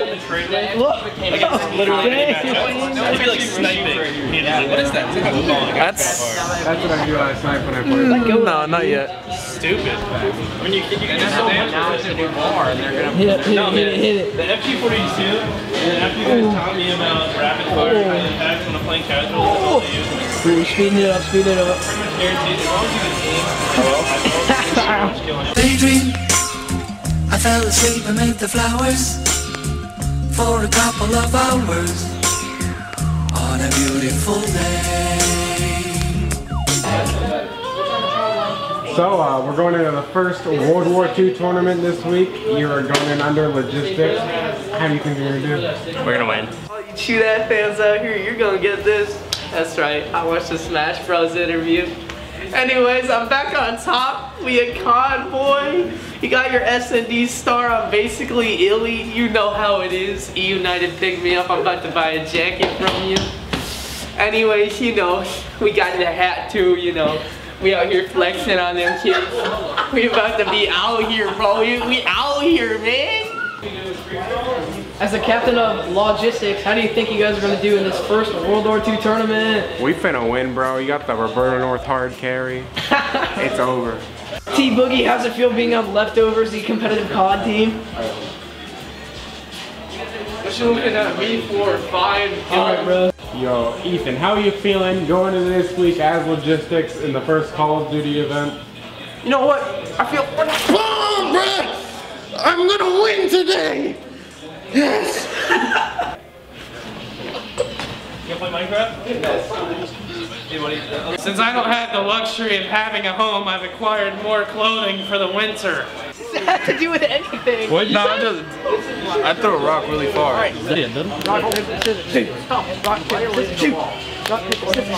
in the trade way. Look, Literally. Dang. It'd be like sniping. What is that? It's like a ball. That's That's what I do when I snipe when I play. no, not yet. Stupid. When you, you can get so much now it's a new bar, and they're gonna. Hit it, hit No, it, hit it. The FG42, and after you guys taught me about rapid fire kind of attacks when I'm playing casual, that's all they use. Ooh, speeding it up, speeding it up. Pretty much guaranteed, as long as you can aim, Hello? Daydream. I fell asleep amid the flowers for a couple of hours on a beautiful day. So uh, we're going into the first World War II tournament this week. You're going in under logistics. How do you think you're gonna do? We're gonna win. All you chew that fans out here, you're gonna get this. That's right, I watched the Smash Bros interview. Anyways, I'm back on top. We a convoy. You got your S&D star. I'm basically illy. You know how it is. E United picked me up. I'm about to buy a jacket from you. Anyways, you know, we got the hat too, you know. We out here flexing on them kids. We about to be out here, bro. We, we out here, man. As the captain of logistics, how do you think you guys are going to do in this first World War II tournament? We finna win, bro. You got the Roberto North hard carry. it's over. T Boogie, how's it feel being on leftovers, the competitive COD team? What you looking at me for? Five. Alright, bro. Yo, Ethan, how are you feeling going into this week as logistics in the first Call of Duty event? You know what? I feel. Come on, Brett! I'm gonna win today! Yes! You play Minecraft? Yes. Since I don't have the luxury of having a home, I've acquired more clothing for the winter. Does it have to do with anything? What? No, I just I threw a rock really far. Rock, paper, scissors. Stop. Rock, paper, scissors, shoot. Rock, paper, scissors,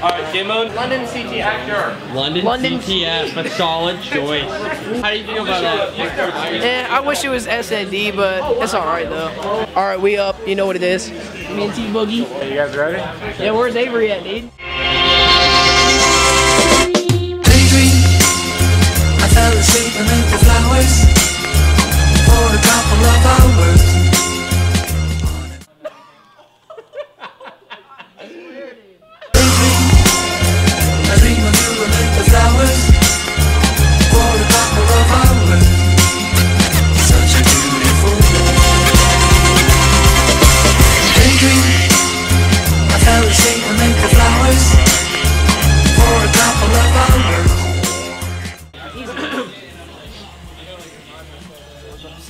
shoot. Alright, game mode. London CT actor. London, London CTF, a solid choice. How do you feel about that? Eh, I wish it was SND, but it's alright though. Alright, we up. You know what it is. Me and T Boogie. Are you guys ready? Yeah, where's Avery at, dude? I fell asleep amid the flowers for a couple of hours.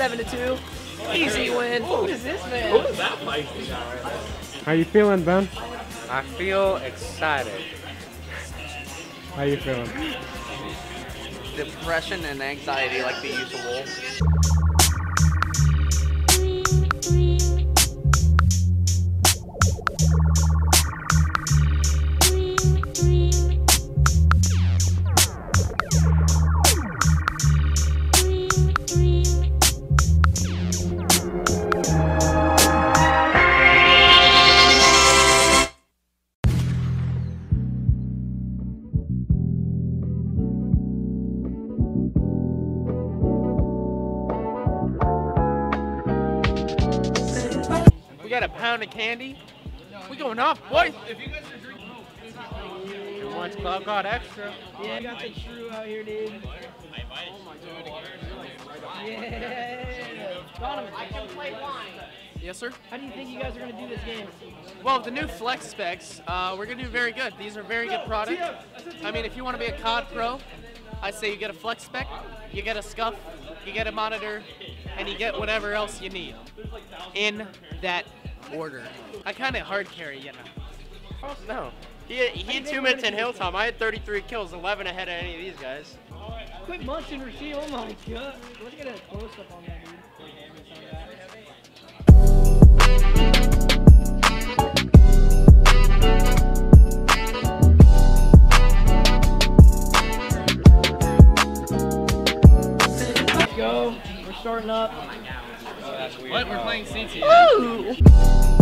Seven to two. Easy win. What is this, man? Who is that bite? How you feeling, Ben? I feel excited. How you feeling? Depression and anxiety like the usual. We got a pound of candy. We going off, boys. Who wants Club God Extra? Yeah, I got the true out here, dude. Yeah. Donovan, I can play line. Yes, sir. How do you think you guys are gonna do this game? Well, the new flex specs, uh, we're gonna do very good. These are very good products. I mean, if you want to be a COD pro, I say you get a flex spec, you get a SCUF, you get a monitor, and you get whatever else you need in that order. I kind of hard carry, you know. Oh, no. He, he had two minutes in Hilltop. I had 33 kills, 11 ahead of any of these guys. Quick munch and receive. Oh my god. Let's get a close up on that, dude. Let's go. We're starting up. Oh, What? We're playing CT. Ooh.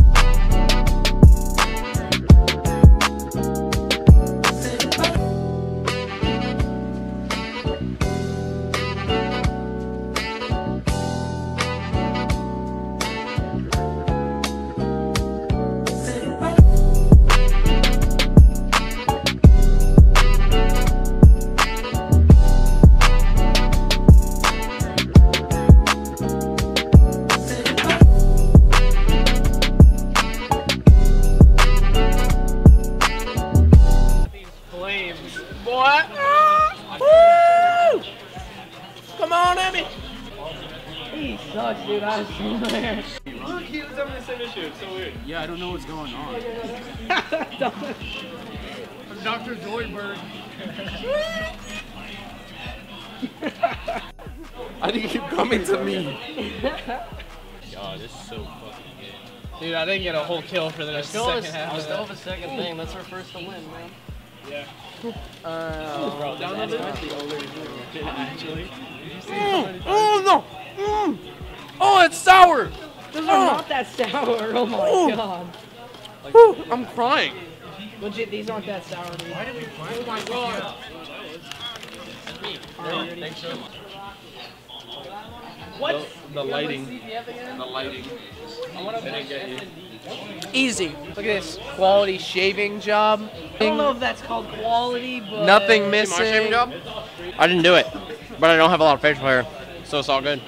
Sucks, dude. I swear. Look, he was having the same issue. It's so weird. Yeah, I don't know what's going on. Dr. Zoidberg. I think you keep coming to me. God, this is so fucking good. Dude, I didn't get a whole kill for the Still second have, half a, of still have a second thing. That's our first to win, man. Yeah. Uh, Download it. Actually. Oh no! Oh, it's sour. Those are not that sour. Oh my Ooh. god. Whew, I'm crying. Legit, these aren't that sour, dude. Why did we oh my god. What? The lighting. The lighting. Easy. Look at this quality shaving job. I don't know if that's called quality, but Nothing missing. shaving job? I didn't do it, but I don't have a lot of facial hair, so it's all good.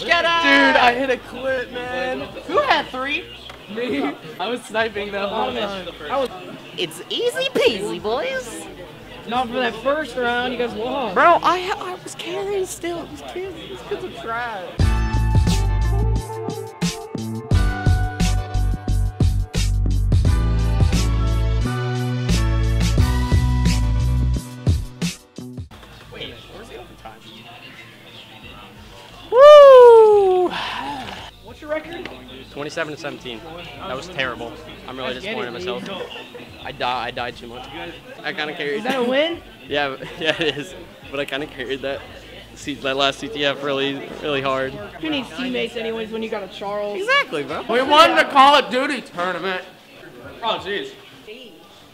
Dude, I hit a clip, man. Who had three? Me. I was sniping the whole time. I was It's easy peasy, boys. not for that first round. You guys lost. Bro, I I was carrying still. These kids, these kids are trash. 27 to 17. That was terrible. I'm really disappointed in myself. I died. I died too much. I kind of carried. Is that a win? Yeah, yeah, it is. But I kind of carried that. C- that last CTF really, really hard. Who needs teammates anyways when you got a Charles? Exactly, bro. We won the Call of Duty tournament. Oh, jeez.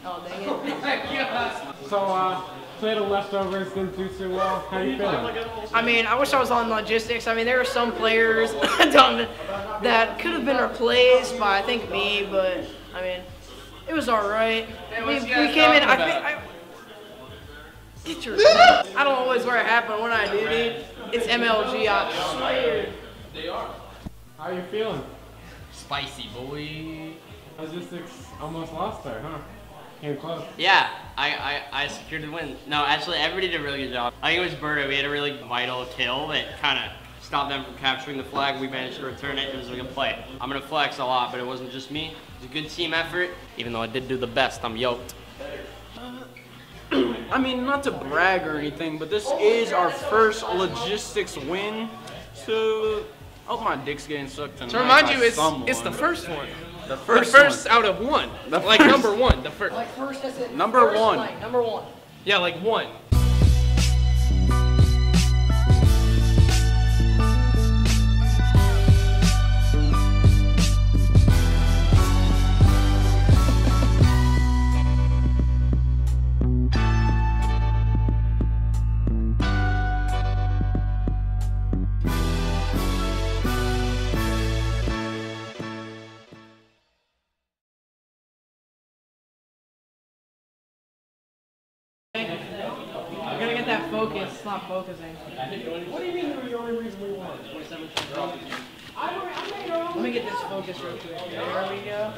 Oh dang it. So, uh, play the leftovers didn't do so well. How you feeling? I mean, I wish I was on logistics. I mean, there were some players that could have been replaced by I think me, but I mean, it was all right. We, we came in. I think. I, Get your. I don't always wear a hat, but when I do, dude, it's MLG. I swear. How you feeling? Spicy boy. Logistics almost lost there, huh? Came close. Yeah, I, I, I secured the win. No, actually, everybody did a really good job. I think it was Berto. We had a really vital kill that kind of stopped them from capturing the flag. We managed to return it. And it was a good play. I'm going to flex a lot, but it wasn't just me. It was a good team effort. Even though I did do the best, I'm yoked. Uh, I mean, not to brag or anything, but this is our first logistics win. So, oh, my dick's getting sucked tonight. To remind you, it's someone. it's the first one. The The first, first out of one. The like first. number one. The first. Like first, that's it. Number First one. blank, number one. Yeah, like one. Gonna get that focus. It's not focusing. What do you mean we're the only reason we won? Let me get this focus real quick. There we go.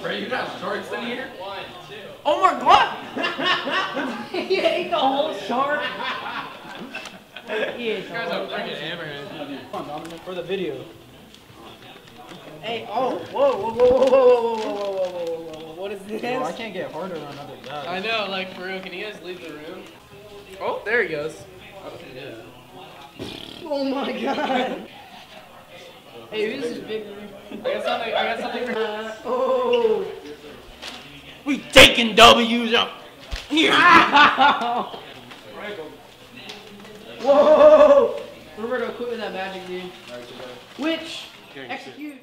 Bro, you got shorts in here? One, two. Oh my god! he ate the whole shark. He ate the whole shark. For the video. Hey, oh, whoa, whoa, whoa, whoa, whoa, whoa, whoa, whoa, whoa, whoa, whoa, whoa, what is this? I can't get harder on other guys. I know, like for real. Can you guys leave the room? Oh, there he goes. Oh my god. Hey, this is big. I got something. I got something for. Uh, oh. We taking W's up. Whoa! Roberto, quit with that magic, dude. Which, execute.